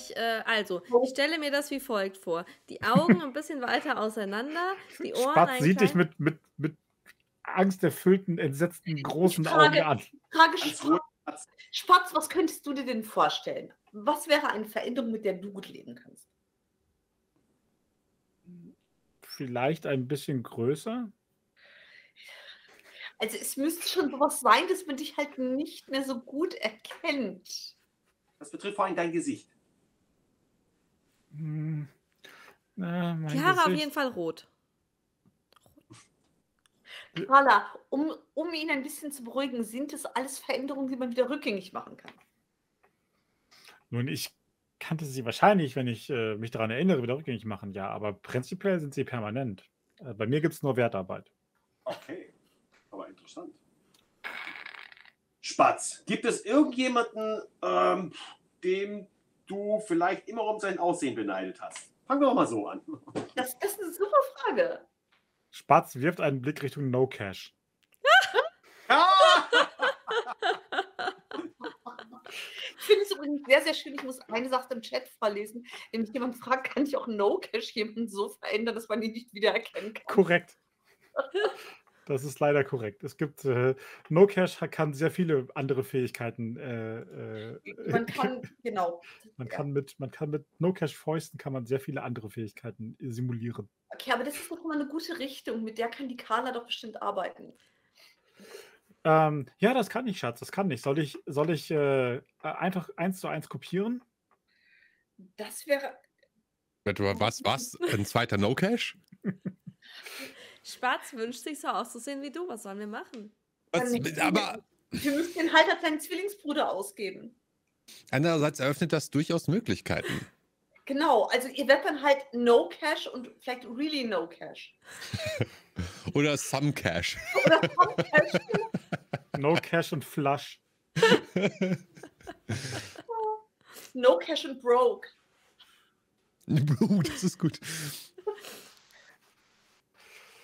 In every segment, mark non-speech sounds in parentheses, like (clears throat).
ich, äh, also, ich stelle mir das wie folgt vor. Die Augen ein bisschen (laughs) weiter auseinander, die Ohren Spatz sieht dich mit, mit, mit angsterfüllten, entsetzten, großen frage- Augen an. Frage ruhig. Spatz. Spatz, was könntest du dir denn vorstellen? Was wäre eine Veränderung, mit der du gut leben kannst? Vielleicht ein bisschen größer. Also es müsste schon sowas sein, dass man dich halt nicht mehr so gut erkennt. Das betrifft vor allem dein Gesicht. Hm. Na, mein Die Haare auf Gesicht. jeden Fall rot. Carla, um, um ihn ein bisschen zu beruhigen, sind es alles Veränderungen, die man wieder rückgängig machen kann. Nun, ich kannte sie wahrscheinlich, wenn ich äh, mich daran erinnere, wieder rückgängig machen, ja, aber prinzipiell sind sie permanent. Äh, bei mir gibt es nur Wertarbeit. Okay, aber interessant. Spatz, gibt es irgendjemanden, ähm, dem du vielleicht immer um sein Aussehen beneidet hast? Fangen wir doch mal so an. Das, das ist eine super Frage. Spatz wirft einen Blick Richtung No Cash. Ich finde es übrigens sehr, sehr schön. Ich muss eine Sache im Chat vorlesen. Wenn mich jemand fragt, kann ich auch No-Cash jemanden so verändern, dass man ihn nicht wiedererkennen kann? Korrekt. (laughs) Das ist leider korrekt. Es gibt äh, No Cash kann sehr viele andere Fähigkeiten. Äh, äh, Man kann, (laughs) genau. man ja. kann mit man kann mit No Cash Fäusten kann man sehr viele andere Fähigkeiten äh, simulieren. Okay, aber das ist doch mal eine gute Richtung. Mit der kann die Carla doch bestimmt arbeiten. Ähm, ja, das kann ich, Schatz. Das kann ich. Soll ich soll ich äh, einfach eins zu eins kopieren? Das wäre. Warte, Was, was? Ein zweiter No-Cash? (laughs) Spatz wünscht sich so auszusehen wie du. Was sollen wir machen? Was, aber Wir müssen den halt als seinen Zwillingsbruder ausgeben. andererseits eröffnet das durchaus Möglichkeiten. Genau, also ihr werdet dann halt No Cash und vielleicht Really No Cash. (laughs) Oder Some Cash. Oder Some Cash. (laughs) No Cash und Flush. no Cash und Broke. (laughs) Uh, das ist gut.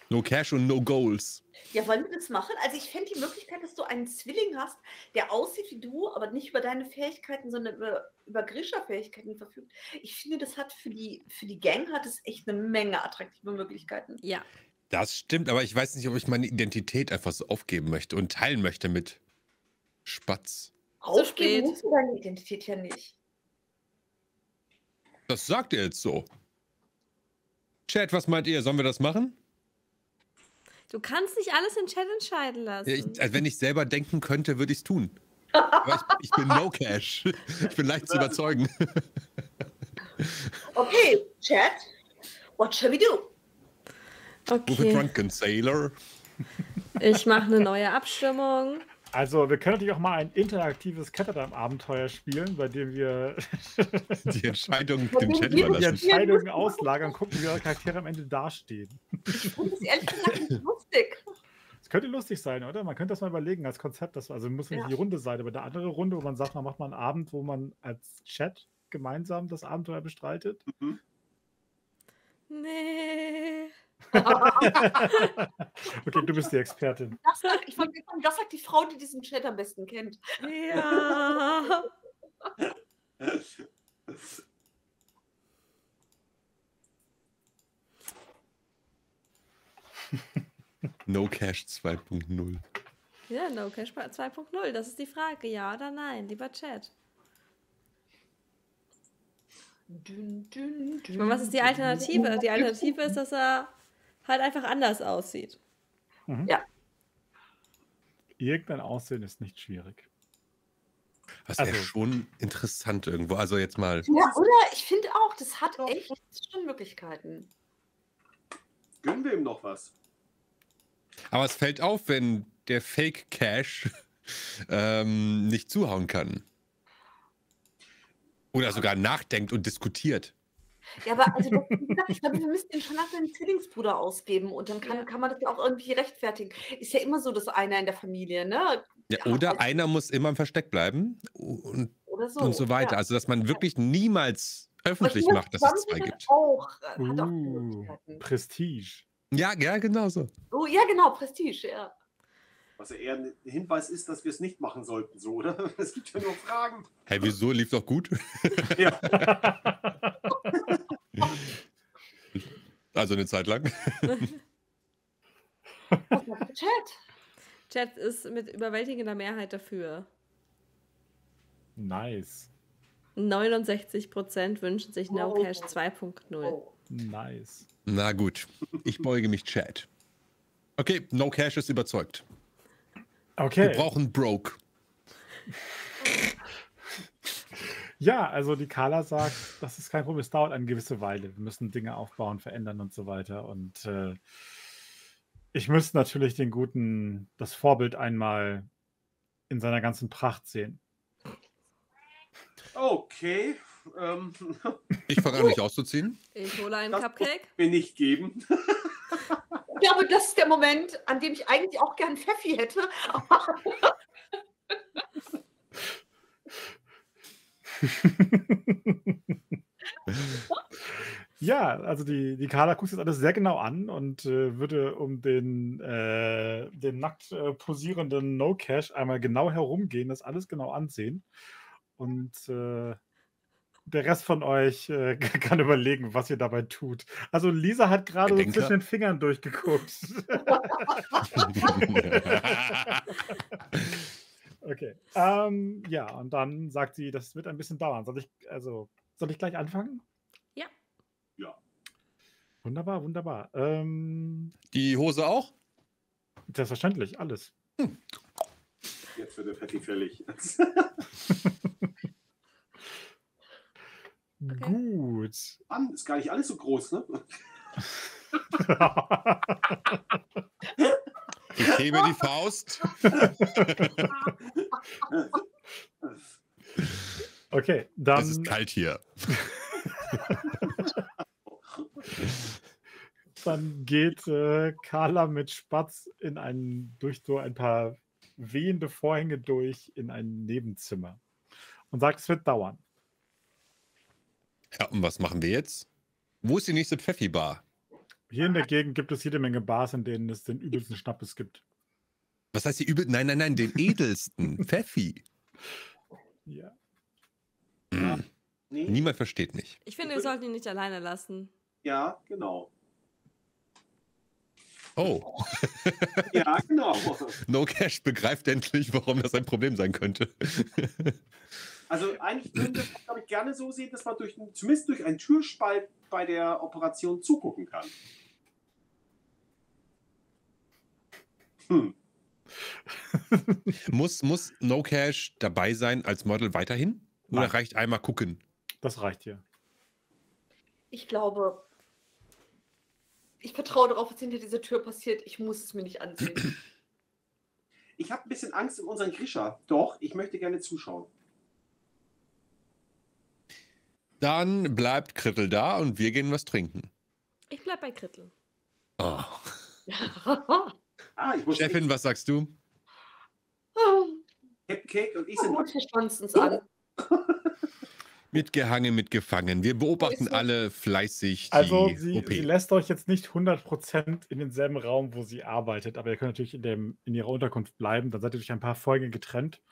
No Cash und No Goals. Ja, wollen wir das machen? Also ich fände die Möglichkeit, dass du einen Zwilling hast, der aussieht wie du, aber nicht über deine Fähigkeiten, sondern über, über Grisha-Fähigkeiten verfügt. Ich finde, das hat für die, für die Gang hat es echt eine Menge attraktive Möglichkeiten. Ja. Das stimmt, aber ich weiß nicht, ob ich meine Identität einfach so aufgeben möchte und teilen möchte mit Spatz. Aufgeben musst du deine Identität ja nicht. Das sagt ihr jetzt so. Chat, was meint ihr? Sollen wir das machen? Du kannst nicht alles in Chat entscheiden lassen. Ja, ich, also wenn ich selber denken könnte, würde ich es tun. Aber ich, ich bin No Cash. Ich bin leicht zu überzeugen. Okay, Chat, what shall we do? Move a okay. drunken sailor. Ich mache eine neue Abstimmung. Also, wir können natürlich auch mal ein interaktives Ketterdam-Abenteuer spielen, bei dem wir (laughs) Die Entscheidung dem Chat wir- die überlassen. Entscheidungen auslagern, gucken, wie eure Charaktere am Ende dastehen. Das ehrlich gesagt nicht lustig. Das könnte lustig sein, oder? Man könnte das mal überlegen als Konzept. Das, also muss nicht Ja. die Runde sein, aber eine andere Runde, wo man sagt, man macht mal einen Abend, wo man als Chat gemeinsam das Abenteuer bestreitet. Nee. Okay, du bist die Expertin. Das sagt, ich sagen, das sagt die Frau, die diesen Chat am besten kennt. Ja. No Cash 2.0. Ja, No Cash 2.0. Das ist die Frage. Ja oder nein, lieber Chat. Dün, dün, Ich meine, was ist die Alternative? Die Alternative ist, dass er halt einfach anders aussieht. Irgendein Aussehen ist nicht schwierig. Das wäre Also- schon interessant irgendwo. Also jetzt mal. Ja, oder? Ich finde auch, das hat echt schon Möglichkeiten. Gönnen wir ihm noch was? Aber es fällt auf, wenn der Fake Cash (laughs) ähm, nicht zuhauen kann. Oder sogar nachdenkt und diskutiert. Ja, aber also, das, wie gesagt, ich (laughs) glaube, wir müssen den schon als seinen Zwillingsbruder ausgeben und dann kann, Ja. kann man das ja auch irgendwie rechtfertigen. Ist ja immer so, dass einer in der Familie, ne? Ja, oder also- einer muss immer im Versteck bleiben und, Oder so. und so weiter. Ja. Also, dass man wirklich niemals öffentlich macht, dass es zwei gibt. Auch, äh, hat auch Uh, Möglichkeiten. Prestige. Ja, ja, genau so. Oh, ja, genau, Prestige, ja. Was ja eher ein Hinweis ist, dass wir es nicht machen sollten, so, oder? (laughs) Es gibt ja nur Fragen. Hey, wieso? Lief doch gut. Ja. (laughs) Also eine Zeit lang. Chat? Chat ist mit überwältigender Mehrheit dafür. nice. 69% wünschen sich No Oh. Cash 2.0. Oh. Nice. Na gut, ich beuge mich Chat. Okay, No Cash ist überzeugt. Okay. Wir brauchen Broke. Ja, also die Carla sagt, das ist kein Problem, es dauert eine gewisse Weile. Wir müssen Dinge aufbauen, verändern und so weiter. Und äh, ich müsste natürlich den guten, das Vorbild einmal in seiner ganzen Pracht sehen. Okay. Ähm, Ich fange an, mich (laughs) auszuziehen. Ich hole einen Das- Cupcake. mir nicht geben. (laughs) Ich glaube, das ist der Moment, an dem ich eigentlich auch gern Pfeffi hätte. (laughs) Ja, also die, die Carla guckt sich das alles sehr genau an und äh, würde um den, äh, den nackt äh, posierenden No Cash einmal genau herumgehen, das alles genau ansehen. Und äh, der Rest von euch äh, (laughs) kann überlegen, was ihr dabei tut. Also Lisa hat gerade so zwischen den Fingern durchgeguckt. (laughs) okay. Ähm, ja, und dann sagt sie, das wird ein bisschen dauern. Soll ich, also, soll ich gleich anfangen? Ja. Ja. Wunderbar, wunderbar. Ähm, Die Hose auch? selbstverständlich, alles. Jetzt wird der Fetti fällig. Gut. Mann, ist gar nicht alles so groß, ne? (laughs) (laughs) Ich hebe die Faust. okay, Es ist dann, kalt hier. (laughs) dann geht äh, Carla mit Spatz in ein, durch so ein paar wehende Vorhänge durch in ein Nebenzimmer und sagt, es wird dauern. Ja, und was machen wir jetzt? Wo ist die nächste Pfeffi-Bar? Hier in der Gegend gibt es jede Menge Bars, in denen es den übelsten Schnappes gibt. Was heißt die übel? Nein, nein, nein, den edelsten. (laughs) Pfeffi. Ja. Hm. Nee? Niemand versteht mich. Ich finde, wir sollten ihn nicht alleine lassen. Ja, genau. Oh, Ja, genau. (laughs) No Cash begreift endlich, warum das ein Problem sein könnte. (laughs) Also eigentlich würden wir das, glaube ich, gerne so sehen, dass man durch, zumindest durch einen Türspalt bei der Operation zugucken kann. Hm. (laughs) muss, muss No Cash dabei sein als Model weiterhin? Oder Nein. reicht einmal gucken? Das reicht hier. Ich glaube, ich vertraue darauf, was hinter dieser Tür passiert. Ich muss es mir nicht ansehen. (clears throat) Ich habe ein bisschen Angst um unseren Grisha. Doch, ich möchte gerne zuschauen. Dann bleibt Krittel da und wir gehen was trinken. Ich bleib bei Krittel. Oh. (laughs) Ah, ich muss Chefin, was sagst du? Captain Cake und ich sind an. (laughs) Mitgehangen, mitgefangen. Wir beobachten alle fleißig die Also sie, OP. sie lässt euch jetzt nicht 100% in denselben Raum, wo sie arbeitet, aber ihr könnt natürlich in, dem, in ihrer Unterkunft bleiben. Dann seid ihr durch ein paar Folgen getrennt.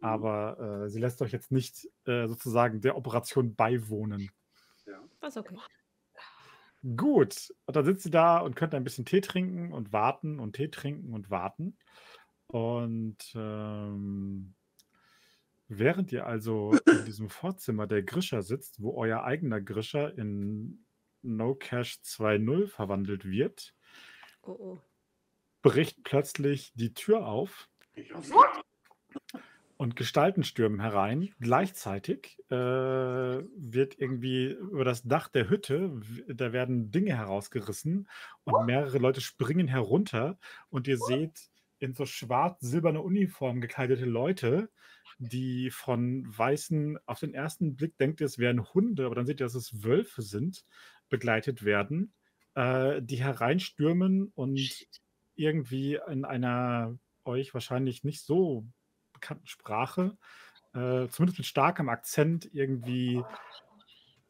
Aber äh, sie lässt euch jetzt nicht äh, sozusagen der Operation beiwohnen. Das ist okay. Gut, und dann sitzt sie da und könnt ein bisschen Tee trinken und warten und Tee trinken und warten. Und ähm, während ihr also in diesem Vorzimmer der Grischer sitzt, wo euer eigener Grischer in No Cash 2.0 verwandelt wird, Oh oh. bricht plötzlich die Tür auf Ich hoffe, und Gestalten stürmen herein. Gleichzeitig äh, wird irgendwie über das Dach der Hütte, da werden Dinge herausgerissen und mehrere Leute springen herunter und ihr seht in so schwarz-silberne Uniformen gekleidete Leute, die von weißen, auf den ersten Blick denkt ihr, es wären Hunde, aber dann seht ihr, dass es Wölfe sind, begleitet werden, äh, die hereinstürmen und irgendwie in einer euch wahrscheinlich nicht so bekannten Sprache, äh, zumindest mit starkem Akzent irgendwie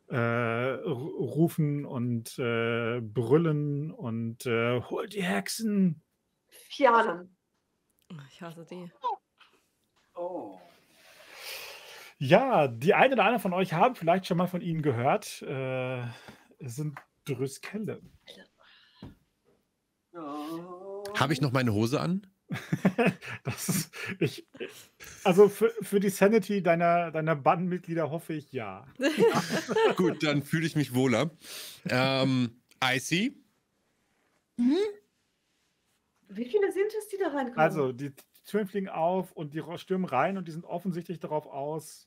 äh, ru- rufen und äh, brüllen und äh, holt die Hexen. Fianen. Ich hasse die. Oh. Ja, die eine oder andere von euch haben vielleicht schon mal von ihnen gehört. Äh, es sind Drüskelle. Habe ich noch meine Hose an? (laughs) Das ist, ich, also für, für die Sanity deiner, deiner Bandmitglieder hoffe ich ja. (laughs) Gut, dann fühle ich mich wohler. Ähm, Icy, Wie viele sind es, die da reinkommen? Also, die Türen fliegen auf und die stürmen rein und die sind offensichtlich darauf aus,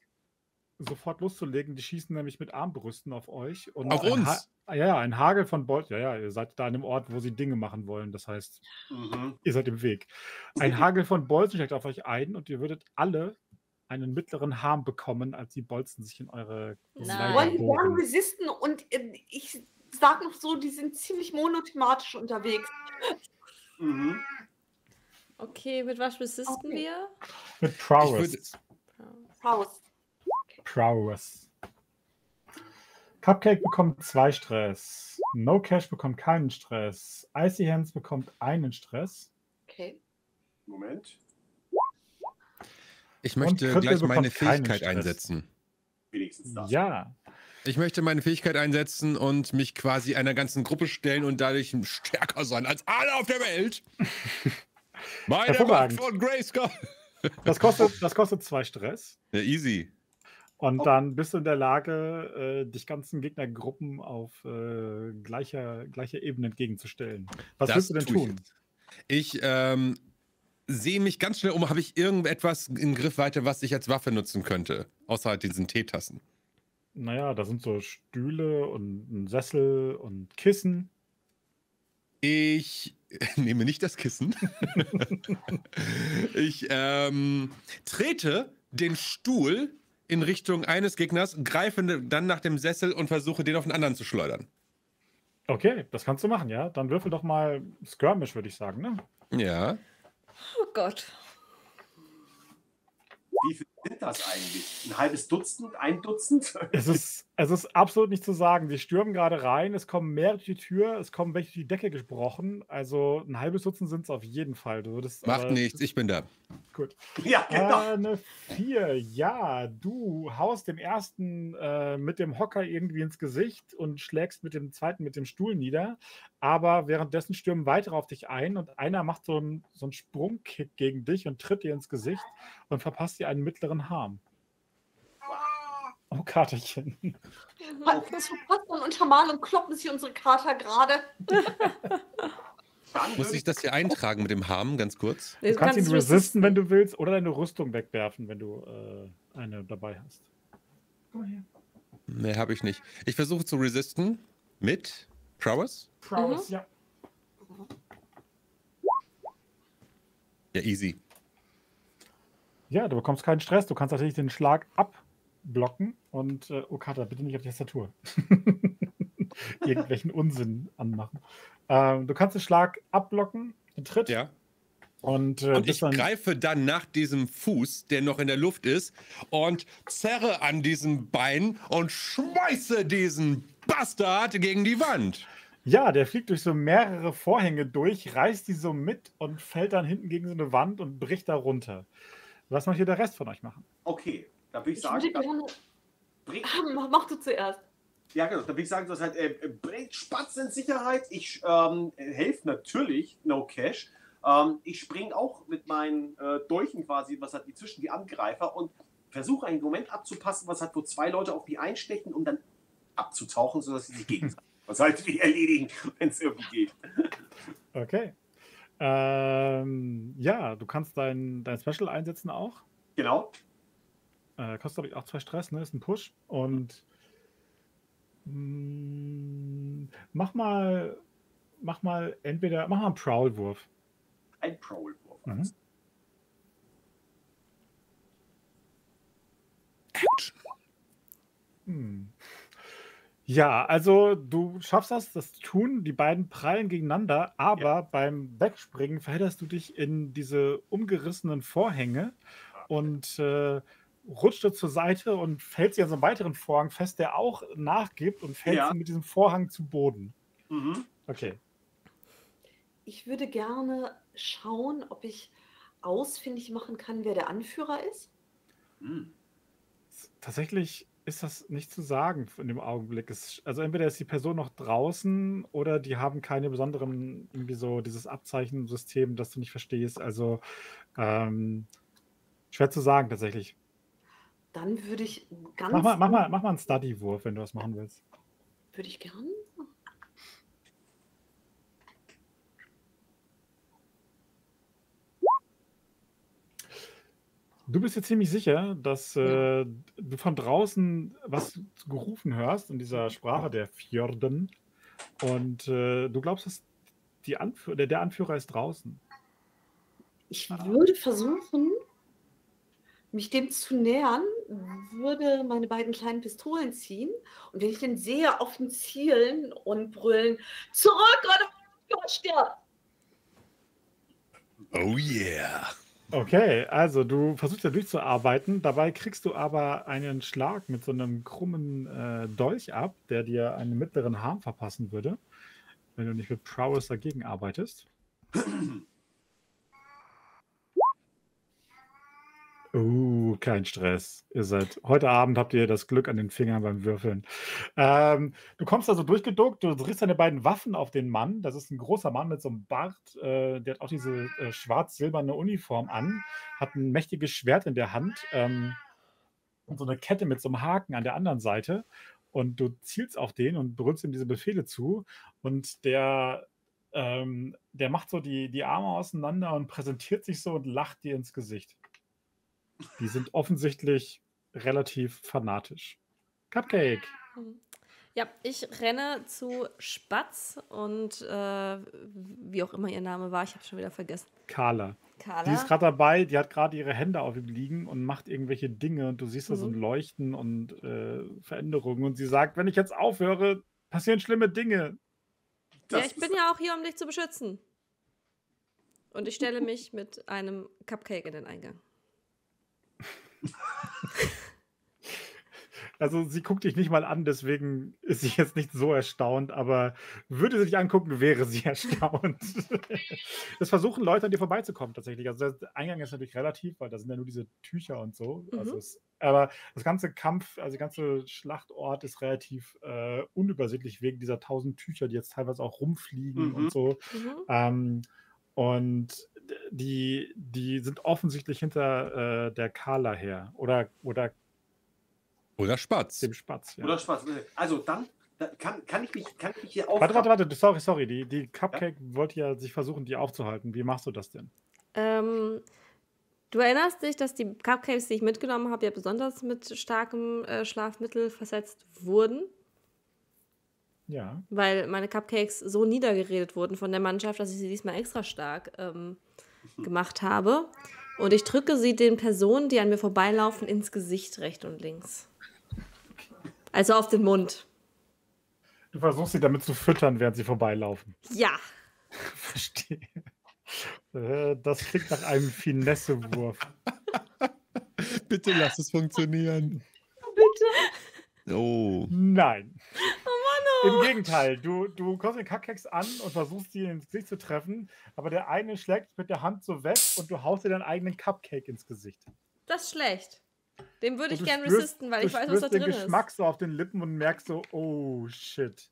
sofort loszulegen. Die schießen nämlich mit Armbrüsten auf euch. Und Auf ein uns? Ha ja, ja, ein Hagel von Bolt. Ja, ja, ihr seid da an einem Ort, wo sie Dinge machen wollen. Das heißt, Mhm. ihr seid im Weg. Ein Hagel von Bolzen schlägt auf euch ein und ihr würdet alle einen mittleren Harm bekommen, als die Bolzen sich in eure Nein. Bohren. resisten und äh, ich sag noch so, die sind ziemlich monothematisch unterwegs. Mhm. (laughs) Okay, mit was resisten Okay. wir? Mit Ich Prowess. Prowess. Cupcake bekommt zwei Stress. No Cash bekommt keinen Stress. Icy Hands bekommt einen Stress. Okay. Moment. ich möchte gleich meine Fähigkeit einsetzen. Wenigstens das. Ja. Ich möchte meine Fähigkeit einsetzen und mich quasi einer ganzen Gruppe stellen und dadurch stärker sein als alle auf der Welt. (laughs) Meine Macht Hervorragend. von Grayskull. Das kostet, das kostet zwei Stress. Ja, easy. Und dann bist du in der Lage, äh, dich ganzen Gegnergruppen auf äh, gleicher, gleicher Ebene entgegenzustellen. Was Das willst du denn ich tun? jetzt. Ich ähm, sehe mich ganz schnell um. Habe ich irgendetwas in Griffweite, was ich als Waffe nutzen könnte? Außer halt diesen Teetassen. Naja, da sind so Stühle und ein Sessel und Kissen. Ich (laughs) nehme nicht das Kissen. (laughs) ich ähm, trete den Stuhl in Richtung eines Gegners, greife dann nach dem Sessel und versuche, den auf den anderen zu schleudern. Okay, das kannst du machen, ja? Dann würfel doch mal Skirmish, würde ich sagen, ne? Ja. Oh Gott. Wie viele sind das eigentlich? Ein halbes Dutzend? Ein Dutzend? Es ist, es ist absolut nicht zu sagen. Die stürmen gerade rein, es kommen mehrere durch die Tür, es kommen welche durch die Decke gesprochen. Also ein halbes Dutzend sind es auf jeden Fall. Du würdest, Macht aber- nichts, ich bin da. Gut. ja, genau. Äh, eine 4, ja. Du haust dem ersten äh, mit dem Hocker irgendwie ins Gesicht und schlägst mit dem zweiten mit dem Stuhl nieder. Aber währenddessen stürmen weitere auf dich ein und einer macht so einen, so einen Sprungkick gegen dich und tritt dir ins Gesicht und verpasst dir einen mittleren Harm. Oh, Katerchen. (laughs) Halten zu Posten und Schaman und kloppen sich unsere Kater gerade. Muss ich das hier eintragen mit dem Harm, ganz kurz? Du kannst ihn es resisten, wenn du willst, oder deine Rüstung wegwerfen, wenn du äh, eine dabei hast. Komm mal her. Nee, habe ich nicht. Ich versuche zu resisten mit Prowess. Prowess, ja. Ja, easy. Ja, du bekommst keinen Stress. Du kannst natürlich den Schlag abblocken und, äh, oh Kater, bitte nicht auf die Tastatur. (laughs) Irgendwelchen Unsinn anmachen. Ähm, du kannst den Schlag abblocken, den Tritt, Ja. und, äh, Und ich dann, greife dann nach diesem Fuß, der noch in der Luft ist, und zerre an diesem Bein und schmeiße diesen Bastard gegen die Wand. ja, der fliegt durch so mehrere Vorhänge durch, reißt die so mit und fällt dann hinten gegen so eine Wand und bricht da runter. Was möchte der Rest von euch machen? Okay, da würde ich Ich sagen, würde gerne. bring, Ah, (laughs) Mach, mach du zuerst. ja genau, da würde ich sagen, das halt, äh, bringt Spatz in Sicherheit. Ich ähm, helfe natürlich, no cash. Ähm, ich springe auch mit meinen äh, Dolchen quasi, was hat die zwischen die Angreifer und versuche einen Moment abzupassen, was hat, wo zwei Leute auf die einstechen, um dann abzutauchen, sodass sie sich gegenseitig (laughs) was halt die erledigen, wenn es irgendwie geht. Okay. Ähm, ja, du kannst dein, dein Special einsetzen auch. Genau. Äh, kostet, glaube ich, auch zwei Stress, ne? Ist ein Push. Und mh, mach mal, mach mal entweder, mach mal einen Prowl-Wurf. Ein Prowl-Wurf. Mhm. Hm. Ja, also du schaffst das, das zu tun. Die beiden prallen gegeneinander, aber Ja. beim Wegspringen verhedderst du dich in diese umgerissenen Vorhänge und äh, rutscht du zur Seite und fällst an so einen weiteren Vorhang fest, der auch nachgibt und fällt Ja. mit diesem Vorhang zu Boden. Mhm. Okay. Ich würde gerne schauen, ob ich ausfindig machen kann, wer der Anführer ist? Hm. Tatsächlich ist das nicht zu sagen in dem Augenblick. Es, also entweder ist die Person noch draußen oder die haben keine besonderen, irgendwie so dieses Abzeichensystem, das du nicht verstehst. Also ähm, schwer zu sagen tatsächlich. Dann würde ich ganz. Mach mal, mach mal, mach mal einen Study-Wurf, wenn du was machen willst. Würde ich gern. Du bist dir ziemlich sicher, dass Ja. äh, du von draußen was gerufen hörst in dieser Sprache der Fjorden. Und äh, du glaubst, dass die Anführ der, der Anführer ist draußen. Ich würde versuchen, mich dem zu nähern, würde meine beiden kleinen Pistolen ziehen und wenn ich den sehe, offen zielen und brüllen: Zurück oder stirbt! Oh yeah. Okay, also du versuchst ja durchzuarbeiten. Dabei kriegst du aber einen Schlag mit so einem krummen äh, Dolch ab, der dir einen mittleren Harm verpassen würde, wenn du nicht mit Prowess dagegen arbeitest. (clears throat) Uh, kein Stress. Ihr seid heute Abend habt ihr das Glück an den Fingern beim Würfeln. Ähm, du kommst also durchgeduckt, du riechst deine beiden Waffen auf den Mann. Das ist ein großer Mann mit so einem Bart, äh, der hat auch diese äh, schwarz-silberne Uniform an, hat ein mächtiges Schwert in der Hand ähm, und so eine Kette mit so einem Haken an der anderen Seite. Und du zielst auf den und brüllst ihm diese Befehle zu. Und der, ähm, der macht so die, die Arme auseinander und präsentiert sich so und lacht dir ins Gesicht. Die sind offensichtlich relativ fanatisch. Cupcake. Ja, ich renne zu Spatz und äh, wie auch immer ihr Name war, ich habe schon wieder vergessen. Carla. Carla. Die ist gerade dabei, die hat gerade ihre Hände auf ihm liegen und macht irgendwelche Dinge und du siehst da so ein Mhm. Leuchten und äh, Veränderungen und sie sagt, wenn ich jetzt aufhöre, passieren schlimme Dinge. ja, Das ich bin ja auch hier, um dich zu beschützen. Und ich stelle mich mit einem Cupcake in den Eingang. Also sie guckt dich nicht mal an, deswegen ist sie jetzt nicht so erstaunt, aber würde sie dich angucken, wäre sie (laughs) erstaunt. es versuchen Leute an dir vorbeizukommen tatsächlich. Also der Eingang ist natürlich relativ, weil da sind ja nur diese Tücher und so. Also Mhm. es, aber das ganze Kampf, also der ganze Schlachtort ist relativ äh, unübersichtlich wegen dieser tausend Tücher, die jetzt teilweise auch rumfliegen Mhm. und so. Mhm. Ähm, und die, die sind offensichtlich hinter äh, der Carla her oder, oder Oder Spatz. dem Spatz. Ja. Oder Spaß. Also dann, kann, kann, ich mich, kann ich mich hier auf. Warte, warte, warte, sorry, sorry. Die, die Cupcake wollte ja sich versuchen, die aufzuhalten. Wie machst du das denn? Ähm, du erinnerst dich, dass die Cupcakes, die ich mitgenommen habe, ja besonders mit starkem äh, Schlafmittel versetzt wurden, Ja. weil meine Cupcakes so niedergeredet wurden von der Mannschaft, dass ich sie diesmal extra stark ähm, gemacht habe. Und ich drücke sie den Personen, die an mir vorbeilaufen, ins Gesicht rechts und links. Also auf den Mund. Du versuchst sie damit zu füttern, während sie vorbeilaufen. Ja. (laughs) Verstehe. Äh, Das klingt nach einem Finessewurf. Bitte lass es funktionieren. Bitte. Oh. Nein. Im Gegenteil, du, du kommst den Cupcakes an und versuchst sie ins Gesicht zu treffen, aber der eine schlägt mit der Hand so weg und du haust dir deinen eigenen Cupcake ins Gesicht. Das ist schlecht. Dem würde Und ich du gern spürst- resisten, weil du ich weiß, was da spürst den drin Geschmack ist. so auf den Lippen und merkst so, oh shit.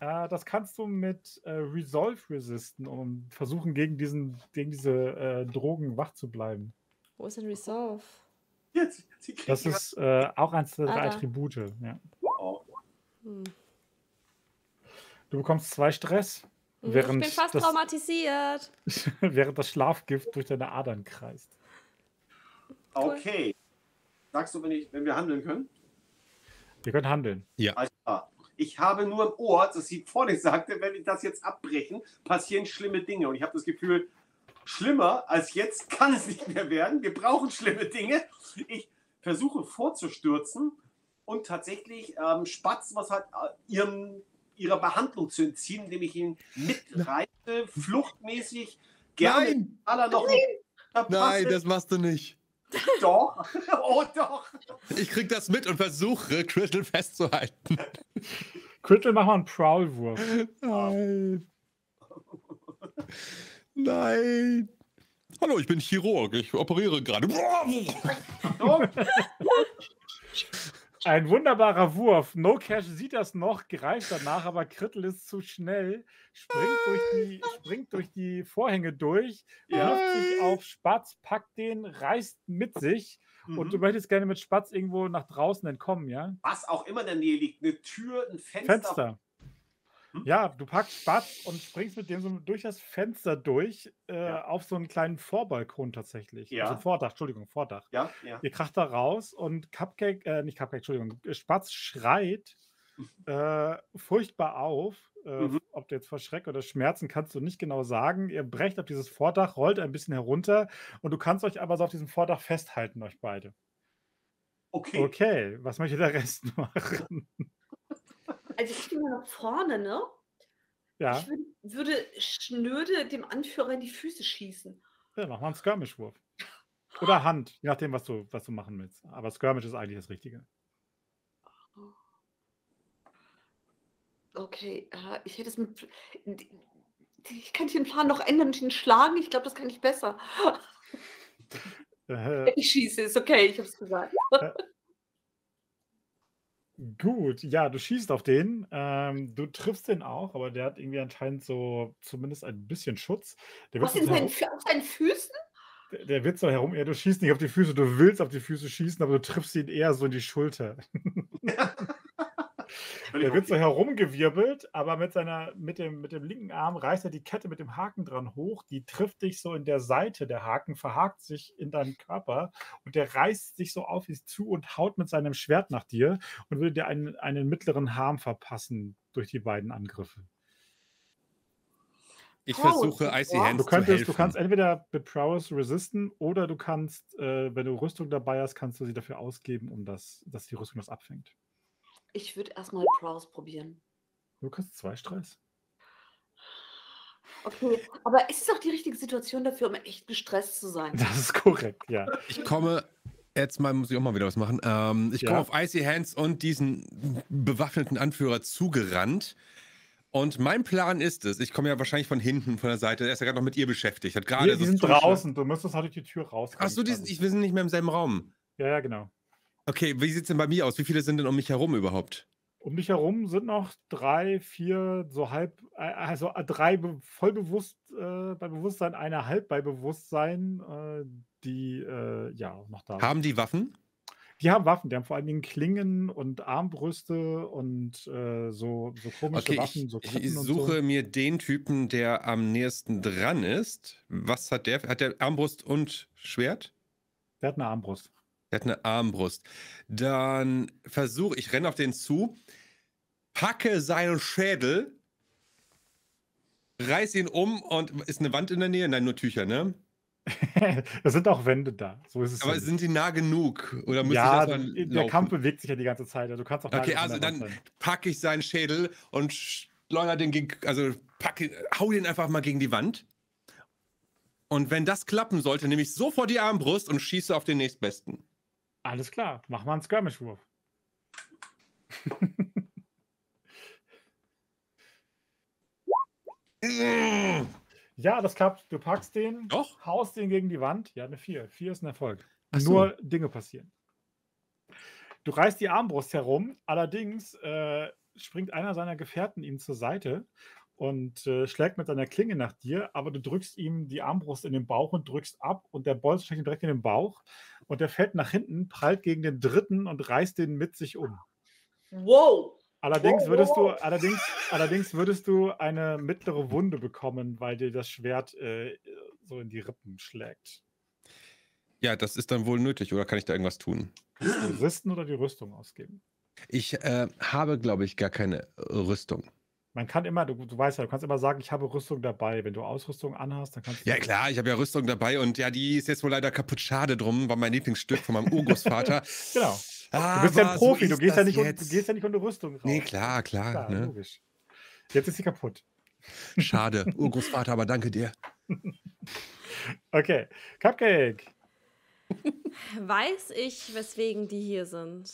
Äh, das kannst du mit äh, Resolve resisten, um versuchen, gegen, diesen, gegen diese äh, Drogen wach zu bleiben. Wo ist denn Resolve? Jetzt, Das ist äh, auch eins der Ah. Attribute. Ja. Hm. Du bekommst zwei Stress, Mhm, Ich während, bin fast das, traumatisiert. (laughs) während das Schlafgift durch deine Adern kreist. okay. Sagst du, wenn, ich, wenn wir handeln können? Wir können handeln. Klar. Ich habe nur im Ohr, dass sie vorhin sagte, wenn wir das jetzt abbrechen, passieren schlimme Dinge. Und ich habe das Gefühl, schlimmer als jetzt kann es nicht mehr werden. Wir brauchen schlimme Dinge. Ich versuche vorzustürzen und tatsächlich ähm, Spatz, was hat äh, ihrem, ihrer Behandlung zu entziehen, indem ich ihn mitreite, fluchtmäßig, gerne Nein! aller noch verpasse. Nein, das machst du nicht. doch. (laughs) Oh doch. Ich krieg das mit und versuche, Crystal festzuhalten. Crittle, mach mal einen Prowl-Wurf. Nein. Nein. Hallo, ich bin Chirurg. Ich operiere gerade. (laughs) Ein wunderbarer Wurf. No Cash sieht das noch, greift danach, aber Krittel ist zu schnell, springt durch die, springt durch die Vorhänge durch, wirft sich auf Spatz, packt den, reißt mit sich und du mhm. möchtest gerne mit Spatz irgendwo nach draußen entkommen, ja? Was auch immer der Nähe liegt. Eine Tür, ein Fenster. Fenster. Hm? Ja, du packst Spatz und springst mit dem so durch das Fenster durch äh, Ja. auf so einen kleinen Vorbalkon tatsächlich. Ja. Also Vordach, Entschuldigung, Vordach. Ja, ja. Ihr kracht da raus und Cupcake, äh, nicht Cupcake, Entschuldigung, Spatz schreit (laughs) äh, furchtbar auf. Äh, Mhm. Ob du jetzt vor Schreck oder Schmerzen kannst du nicht genau sagen. Ihr brecht auf dieses Vordach, rollt ein bisschen herunter und du kannst euch aber so auf diesem Vordach festhalten, euch beide. Okay. Okay, was möchte der Rest (laughs) machen? Also ich bin ja nach vorne, ne? Ja, Ich würd, würde schnöde dem Anführer in die Füße schießen. ja mach mal einen Skirmish-Wurf. Oder Hand, je nachdem, was du, was du machen willst. Aber Skirmish ist eigentlich das Richtige. Okay, äh, ich hätte es mit. Ich kann den Plan noch ändern und ihn schlagen. Ich glaube, das kann ich besser. (laughs) Äh, Ich schieße, ist okay, ich habe es gesagt. Gut, ja, du schießt auf den. Ähm, du triffst den auch, aber der hat irgendwie anscheinend so zumindest ein bisschen Schutz. Der wird, Was in so seinen, auf seinen Füßen? der- der wird so herum. Ja, du schießt nicht auf die Füße, du willst auf die Füße schießen, aber du triffst ihn eher so in die Schulter. (laughs) Der wird so herumgewirbelt, aber mit, seiner, mit, dem, mit dem linken Arm reißt er die Kette mit dem Haken dran hoch. Die trifft dich so in der Seite. Der Haken verhakt sich in deinen Körper und der reißt sich so auf dich zu und haut mit seinem Schwert nach dir und will dir einen, einen mittleren Harm verpassen durch die beiden Angriffe. Ich Oh, versuche. Icy Du Hands Du, zu könntest, helfen. du kannst entweder mit Prowess resisten oder du kannst, äh, wenn du Rüstung dabei hast, kannst du sie dafür ausgeben, um das, dass die Rüstung das abfängt. Ich würde erstmal Prowse probieren. Du kannst zwei Stress. Okay, aber ist es auch die richtige Situation dafür, um echt gestresst zu sein? Das ist korrekt, ja. Ich komme, jetzt mal muss ich auch mal wieder was machen. Ähm, ich Ja. komme auf Icy Hands und diesen bewaffneten Anführer zugerannt. Und mein Plan ist es, ich komme ja wahrscheinlich von hinten, von der Seite, er ist ja gerade noch mit ihr beschäftigt. Hat gerade Die, die so sind draußen, du müsstest halt durch die Tür raus. Achso, die sind, ich- wir sind nicht mehr im selben Raum. Ja, ja, genau. Okay, wie sieht es denn bei mir aus? Wie viele sind denn um mich herum überhaupt? Um dich herum sind noch drei, vier, so halb, äh, also äh, drei voll bewusst äh, bei Bewusstsein, eine halb bei Bewusstsein, äh, die äh, ja noch da sind. Haben die Waffen? Die haben Waffen, die haben vor allen Dingen Klingen und Armbrüste und äh, so, so komische Okay, Waffen, ich, so ich und suche so. mir den Typen, der am nächsten dran ist. Was hat der? Hat der Armbrust und Schwert? Der hat eine Armbrust. Der hat eine Armbrust. Dann versuche ich, renne auf den zu, packe seinen Schädel, reiß ihn um und ist eine Wand in der Nähe? Nein, nur Tücher, ne? (laughs) da sind auch Wände da. So ist es. Aber ja sind die nah genug? Oder ja, ich erstmal der laufen? Kampf bewegt sich ja die ganze Zeit. Also du kannst auch Okay, also dann packe ich seinen Schädel und schleudere den gegen, also packe, hau den einfach mal gegen die Wand. Und wenn das klappen sollte, nehme ich sofort die Armbrust und schieße auf den nächstbesten. Alles klar, mach mal einen Skirmish-Wurf. (laughs) Ja, das klappt. Du packst den, Doch? haust den gegen die Wand. Ja, eine 4. 4 ist ein Erfolg. Ach so. Nur Dinge passieren. Du reißt die Armbrust herum, allerdings äh, springt einer seiner Gefährten ihm zur Seite und äh, schlägt mit seiner Klinge nach dir, aber du drückst ihm die Armbrust in den Bauch und drückst ab und der Bolzen schlägt ihm direkt in den Bauch und der fällt nach hinten, prallt gegen den dritten und reißt den mit sich um. Wow! Allerdings würdest du, allerdings, allerdings würdest du eine mittlere Wunde bekommen, weil dir das Schwert äh, so in die Rippen schlägt. Ja, das ist dann wohl nötig, oder kann ich da irgendwas tun? Die Rüsten oder die Rüstung ausgeben. Ich äh, habe, glaube ich, gar keine äh, Rüstung. Man kann immer, du, du weißt ja, du kannst immer sagen, ich habe Rüstung dabei. Wenn du Ausrüstung anhast, dann kannst du. Ja, klar, ich habe ja Rüstung dabei und ja, die ist jetzt wohl leider kaputt. Schade drum, war mein Lieblingsstück von meinem Urgroßvater. (laughs) Genau. Du bist ja ein Profi, so du, ist gehst ja nicht, un- du gehst ja nicht ohne Rüstung raus. Nee, klar, klar. Klar, ne? logisch. Jetzt ist sie kaputt. (laughs) Schade, Urgroßvater, aber danke dir. (laughs) Okay. Cupcake. Weiß ich, weswegen die hier sind?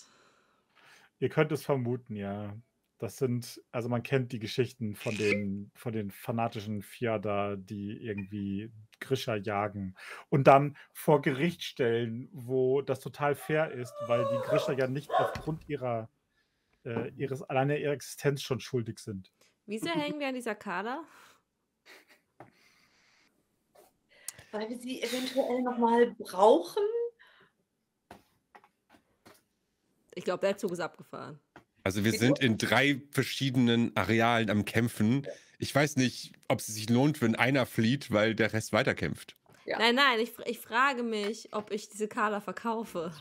Ihr könnt es vermuten, ja. Das sind, also man kennt die Geschichten von den, von den fanatischen Fjorder, die irgendwie Grischer jagen und dann vor Gericht stellen, wo das total fair ist, weil die Grischer ja nicht aufgrund ihrer, äh, ihres alleine ihrer Existenz schon schuldig sind. Wie sehr hängen wir an dieser Kader? Weil wir sie eventuell nochmal brauchen. Ich glaube, der Zug ist abgefahren. Also wir sind in drei verschiedenen Arealen am Kämpfen. Ich weiß nicht, ob es sich lohnt, wenn einer flieht, weil der Rest weiterkämpft. Ja. Nein, nein, ich, ich frage mich, ob ich diese Kader verkaufe.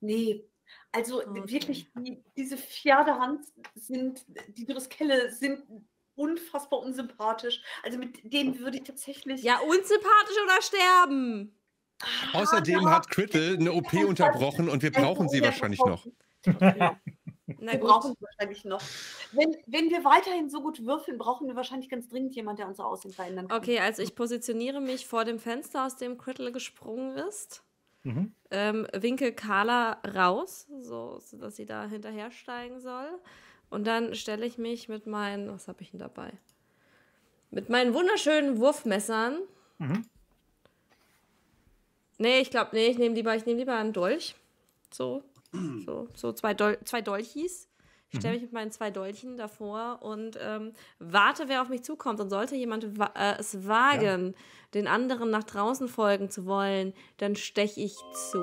Nee. Also Okay. wirklich, die, diese Pferdehand sind, die Driskelle sind unfassbar unsympathisch. Also mit denen würde ich tatsächlich. Ja, unsympathisch oder sterben? Außerdem ja. hat Crittle eine OP unterbrochen und wir brauchen sie wahrscheinlich noch. Na wir gut. brauchen sie wahrscheinlich noch. Wenn, wenn wir weiterhin so gut würfeln, brauchen wir wahrscheinlich ganz dringend jemanden, der unser Aussehen verändern kann. Okay, also ich positioniere mich vor dem Fenster, aus dem Crittle gesprungen ist. Mhm. Ähm, winke Carla raus, so dass sie da hinterher steigen soll. Und dann stelle ich mich mit meinen, was habe ich denn dabei? Mit meinen wunderschönen Wurfmessern. Mhm. Nee, ich glaube, nee, ich nehme lieber, ich nehme lieber einen Dolch. So, so, (clears throat) so zwei, Dol zwei Dolchis. Ich stelle mich mit meinen zwei Dolchen davor und ähm, warte, wer auf mich zukommt. Und sollte jemand wa äh, es wagen, den anderen nach draußen folgen zu wollen, dann steche ich zu.